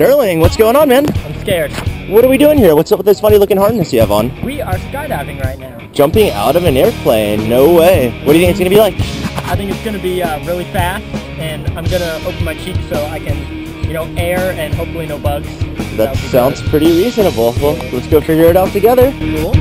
Sterling, what's going on, man? I'm scared. What are we doing here? What's up with this funny looking harness you have on? We are skydiving right now. Jumping out of an airplane. No way. What do you think it's going to be like? I think it's going to be uh, really fast, and I'm going to open my cheeks so I can, you know, air and hopefully no bugs. That sounds pretty reasonable. Well, let's go figure it out together. Cool.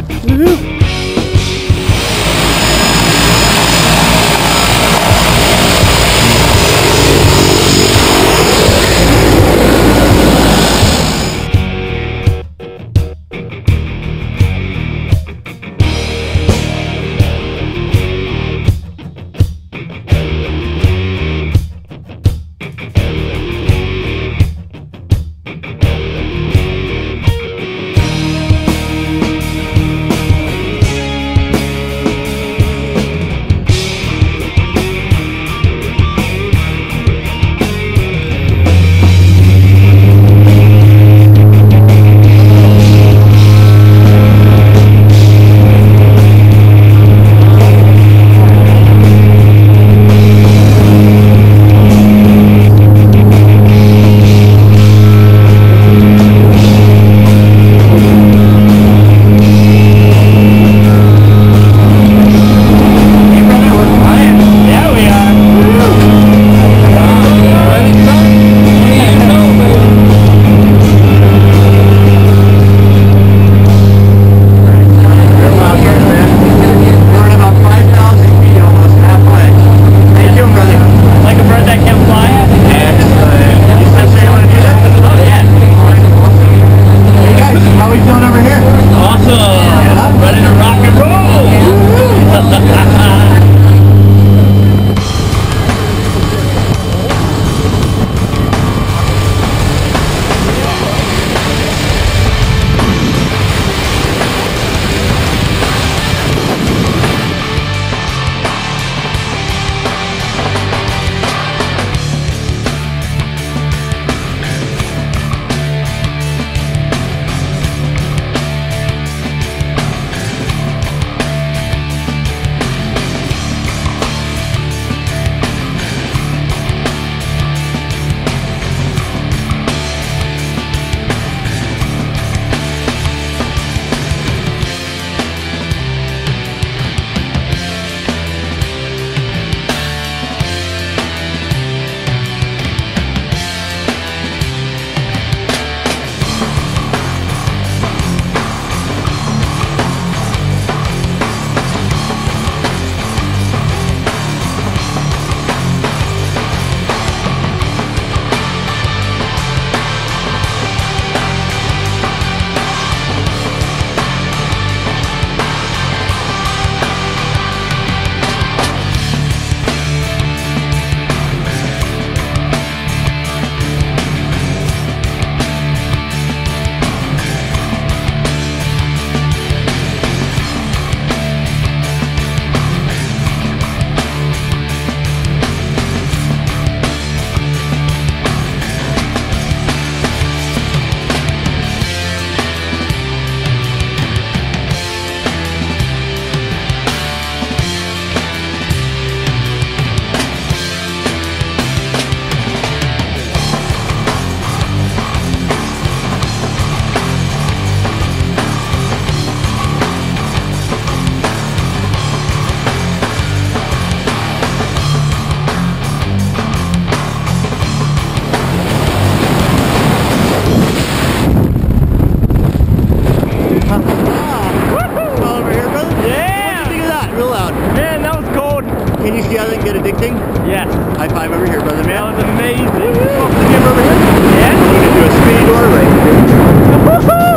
Can you see how that get addicting? Yeah. High five over here, brother man. That was amazing. Well, the camera over here. Yeah. We're gonna do a speed door right here.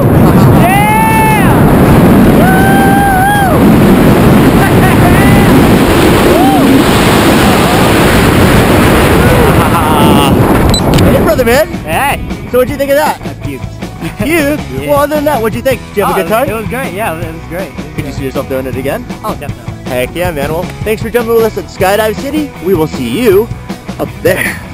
Hey, brother man. Hey. So what'd you think of that? I puked. You? Yeah. Well, other than that, what'd you think? Did you have Oh, a good time? It was great. Yeah, it was great. Could you see yourself doing it again? Oh, definitely. Heck yeah, man. Well, thanks for jumping with us at Skydive City. We will see you up there.